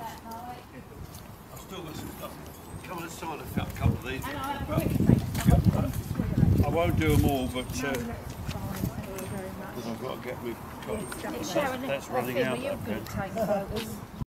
I've still got some stuff. Come on, let's sign a couple of these. I won't do them all, but uh, because I've got to get me. That's, running out.